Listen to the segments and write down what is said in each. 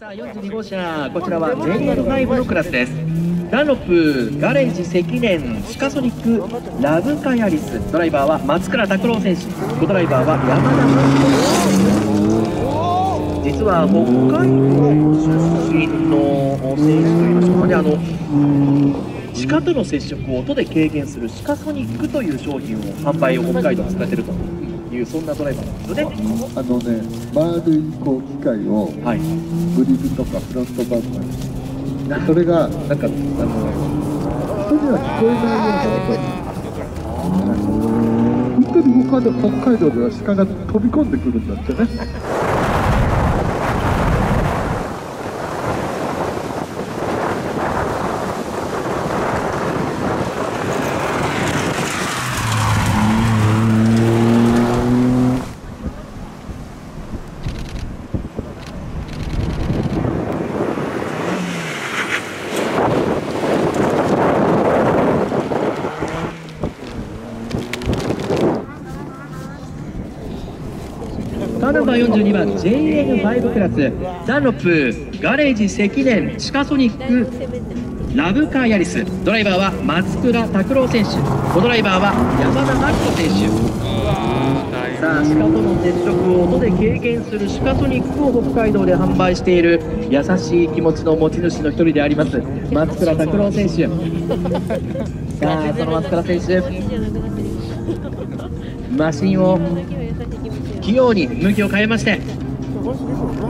さあ42号車こちらは JL5 のクラスです。ダンロップガレージ積年シカソニックラブカヤリスドライバーは松倉拓郎選手。コドライバーは山田真実は北海道出身の選手といいましょうかねあの鹿との接触を音で軽減するシカソニックという商品を販売を北海道でされてると。いうそんなドライバーなんですよね。あのね、丸いこう機械をはい。グリルとかフロントバンパーにそれがなんかあの人には聞こえないような音本当に北海道では鹿が飛び込んでくるんだってねバー42番 JN5 クラス。ダンロップガレージ積年シカソニックラブカーヤリス。ドライバーは松倉拓郎選手。コドライバーは山田真紀子選手。さあシカとの接触を音で軽減するシカソニックを北海道で販売している優しい気持ちの持ち主の一人であります松倉拓郎選手。さあその松倉選手。マシンを器用に向きを変えまして。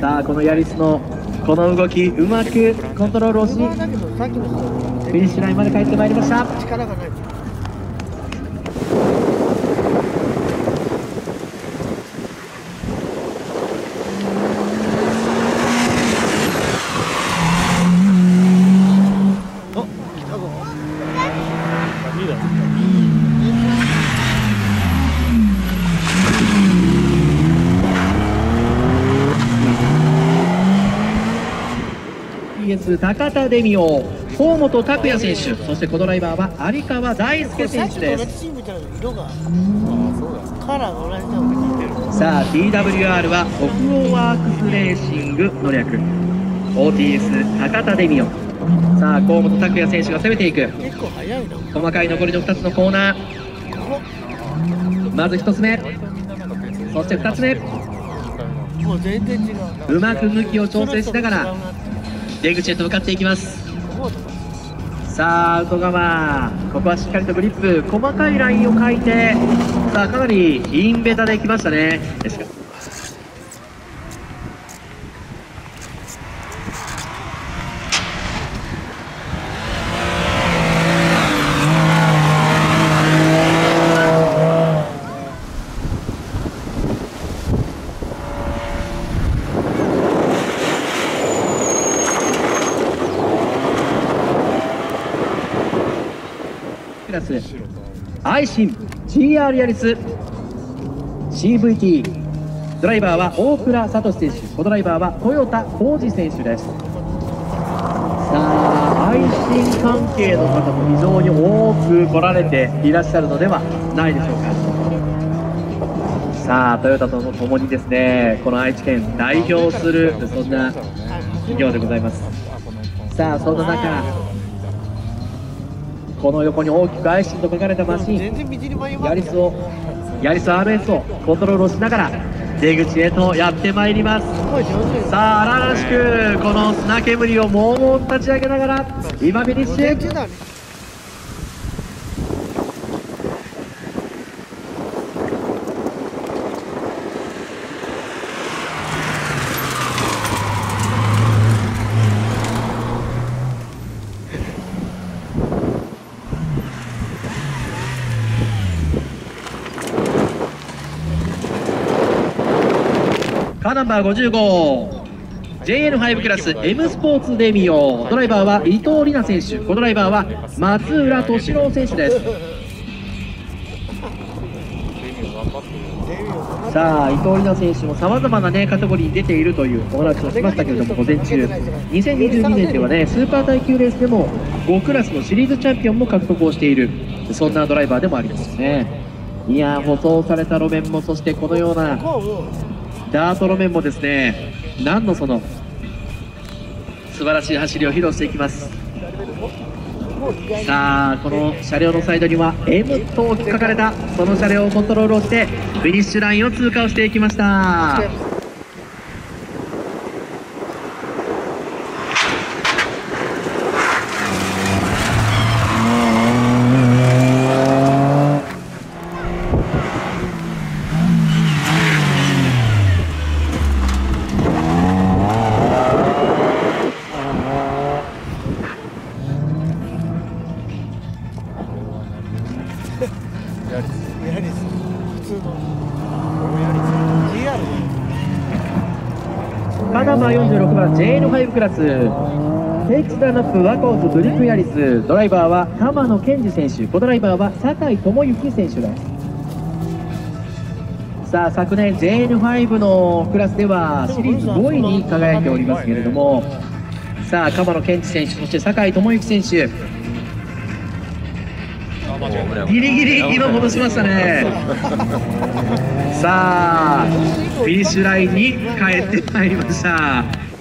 さあこのヤリスのこの動きうまくコントロールをしフィニッシュラインまで帰ってまいりました力がないお来たぞいいだ高田デミオ河本拓也選手そしてコドライバーは有川大輔選手です。さあ TWR は北欧ワークスレーシングの略。OTS 高田デミオ。さあ河本拓也選手が攻めていく。細かい残りの2つのコーナー。こまず1つ目。そして2つ目。うまく向きを調整しながら出口へと向かっていきます。さあアウト側ここはしっかりとグリップ。細かいラインを描いて。さあかなりインベタできましたね。スアイシン GR ヤリス CVT ドライバーは大倉聡選手コドライバーは豊田浩二選手です。さあアイシン関係の方も非常に多く来られていらっしゃるのではないでしょうか。さあトヨタとともにですねこの愛知県代表するそんな企業でございます。さあそんな中この横に大きくアイシンと書かれたマシン。ヤリスをヤリス RS をコントロールをしながら出口へとやってまいります。さあ荒々しくこの砂煙をもうもう立ち上げながら今フィニッシュカーナンバー55 JN5 クラス M スポーツデミオ。ドライバーは伊藤里奈選手。コドライバーは松浦敏郎選手です。さあ伊藤里奈選手もさまざまな、ね、カテゴリーに出ているというお話をしましたけれども午前中。2022年ではねスーパー耐久レースでも5クラスのシリーズチャンピオンも獲得をしている。そんなドライバーでもありますよね。いや舗装された路面もそしてこのようなダート路面もですね何のその素晴らしい走りを披露していきます。さあこの車両のサイドには M と置き書かれたその車両をコントロールをしてフィニッシュラインを通過をしていきました。JN5 クラス。テイクスターナップワコーズブリックヤリス。ドライバーは浜野健二選手。コドライバーは酒井智之選手です。さあ昨年 JN5 のクラスではシリーズ5位に輝いておりますけれども。さあ鎌野健二選手そして酒井智之選手。ギリギリ今戻しましたね。さあフィニッシュラインに帰ってまいりました。